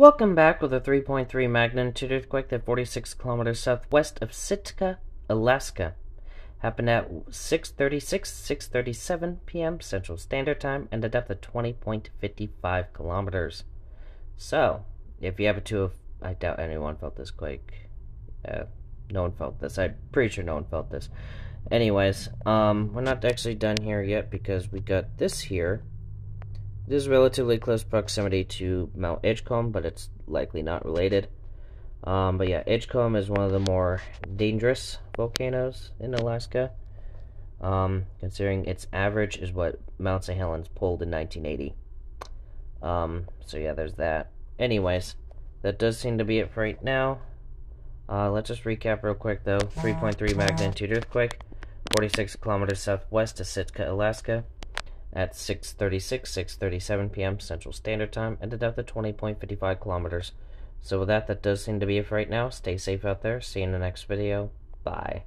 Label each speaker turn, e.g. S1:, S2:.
S1: Welcome back with a 3.3 magnitude earthquake at 46 kilometers southwest of Sitka, Alaska. Happened at 6:36, 6:37 p.m. Central Standard Time and a depth of 20.55 kilometers. So, if you happen to have, I doubt anyone felt this quake. Uh, no one felt this. I'm pretty sure no one felt this. Anyways, um, we're not actually done here yet because we got this here this is relatively close proximity to Mount Edgecumbe, but it's likely not related. Um, but yeah, Edgecumbe is one of the more dangerous volcanoes in Alaska, um, considering its average is what Mount St. Helens pulled in 1980. Um, so yeah, there's that. Anyways, that does seem to be it for right now. Uh, let's just recap real quick though. 3.3 magnitude earthquake, 46 kilometers southwest of Sitka, Alaska at 6.36, 6.37 p.m. Central Standard Time at a depth of 20.55 kilometers. So with that, that does seem to be it for right now. Stay safe out there. See you in the next video. Bye.